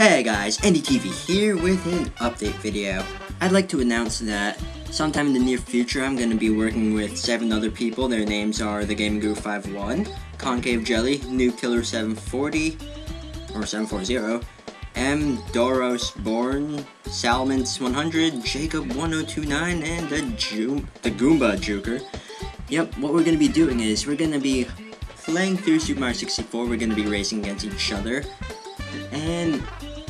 Hey guys, NDTV here with an update video. I'd like to announce that sometime in the near future I'm going to be working with seven other people. Their names are The Gaming Guru 51, Concave Jelly, Noob Killer 740, or 740, M dot Osborne, Salmence 100, Jakob 1029, and the, the Goomba Juker. Yep, what we're going to be doing is we're going to be playing through Super Mario 64. We're going to be racing against each other. And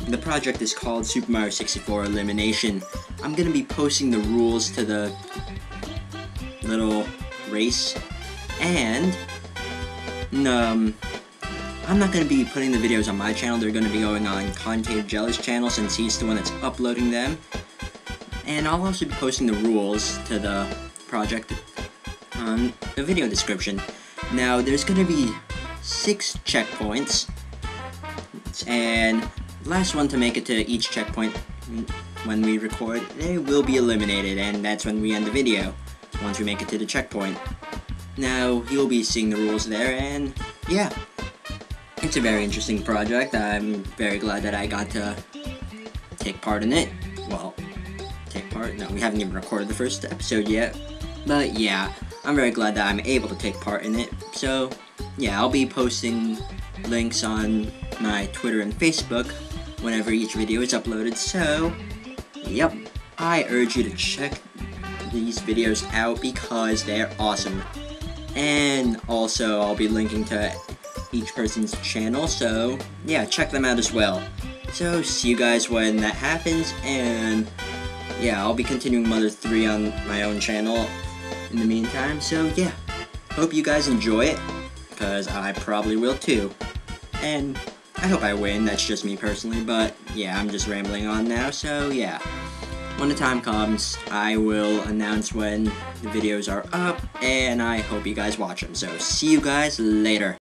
the project is called Super Mario 64 Elimination. I'm going to be posting the rules to the little race. And, um, I'm not going to be putting the videos on my channel. They're going to be going on Concave Jelly's channel since he's the one that's uploading them. And I'll also be posting the rules to the project on the video description. Now, there's going to be six checkpoints. And last one to make it to each checkpoint when we record, they will be eliminated, and that's when we end the video, once we make it to the checkpoint. Now, you'll be seeing the rules there, and yeah, it's a very interesting project. I'm very glad that I got to take part in it. Well, take part? No, we haven't even recorded the first episode yet. But yeah, I'm very glad that I'm able to take part in it. So, yeah, I'll be posting links on my Twitter and Facebook whenever each video is uploaded, so, yep, I urge you to check these videos out because they're awesome. And also, I'll be linking to each person's channel, so, yeah, check them out as well. So, see you guys when that happens, and, yeah, I'll be continuing Mother 3 on my own channel in the meantime, so, yeah, hope you guys enjoy it, because I probably will too. And I hope I win, that's just me personally, but yeah, I'm just rambling on now, so yeah. When the time comes, I will announce when the videos are up, and I hope you guys watch them. So see you guys later.